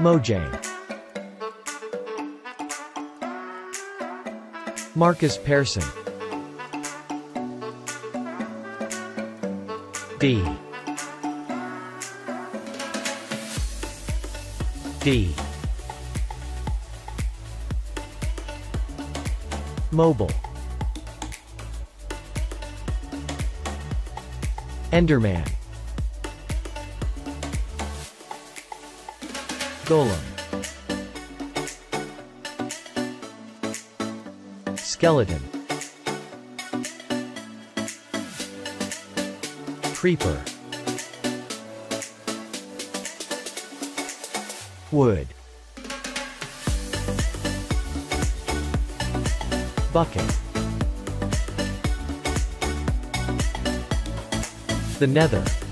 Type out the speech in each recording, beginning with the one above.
Mojang. Markus Persson. D. D. Mobile. Enderman. Golem. Skeleton. Creeper. Wood. Bucket. The Nether.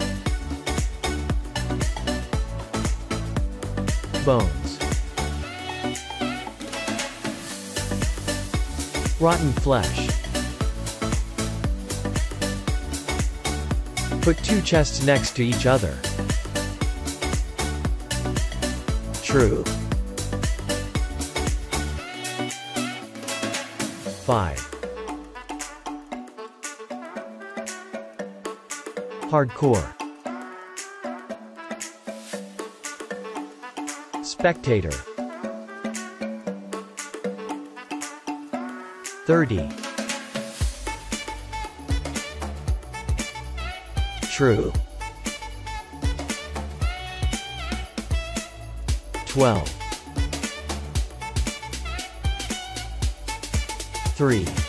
Bones. Rotten flesh. Put two chests next to each other. True. 5. Hardcore. Spectator. 30. True. 12. 3.